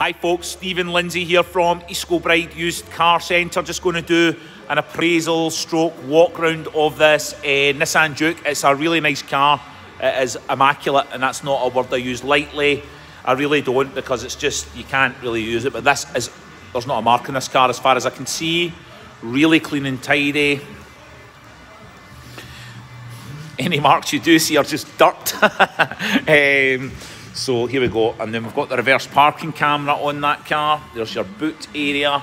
Hi folks, Stephen Lindsay here from East Kilbride Used Car Centre. Just going to do an appraisal stroke walk round of this uh, Nissan Juke. It's a really nice car. It is immaculate and that's not a word I use lightly. I really don't because it's just, you can't really use it. But this is, there's not a mark in this car as far as I can see. Really clean and tidy. Any marks you do see are just dirt. um, so here we go, and then we've got the reverse parking camera on that car. There's your boot area.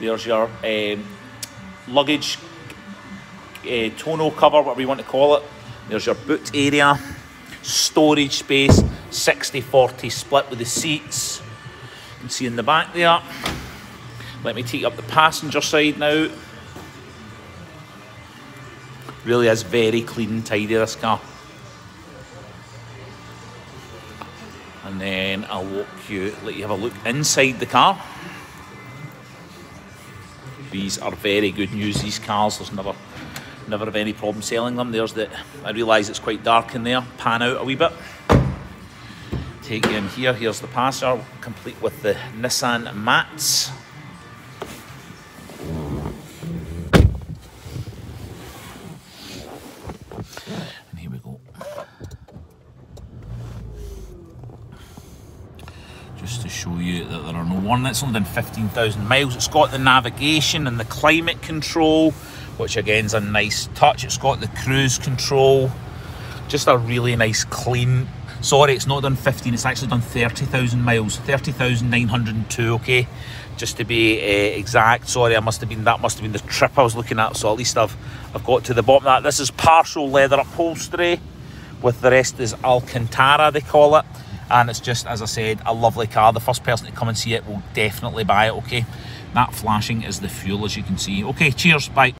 There's your um, luggage uh, tonneau cover, whatever you want to call it. There's your boot area, storage space, 60-40 split with the seats. You can see in the back there. Let me take up the passenger side now. Really is very clean and tidy, this car. And then I'll walk you, let you have a look inside the car. These are very good news, these cars, there's never never have any problem selling them. There's the, I realise it's quite dark in there, pan out a wee bit. Take you in here, here's the passer, complete with the Nissan mats. Just to show you that there are no one that's only done 15,000 miles. It's got the navigation and the climate control, which again is a nice touch. It's got the cruise control, just a really nice clean. Sorry, it's not done 15, it's actually done 30,000 miles, 30,902, okay? Just to be uh, exact, sorry, I must have been, that must have been the trip I was looking at, so at least I've, I've got to the bottom of that. This is partial leather upholstery, with the rest is Alcantara, they call it and it's just as I said a lovely car. The first person to come and see it will definitely buy it okay? That flashing is the fuel as you can see. Okay cheers bye